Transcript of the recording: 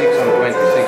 six on twenty-six.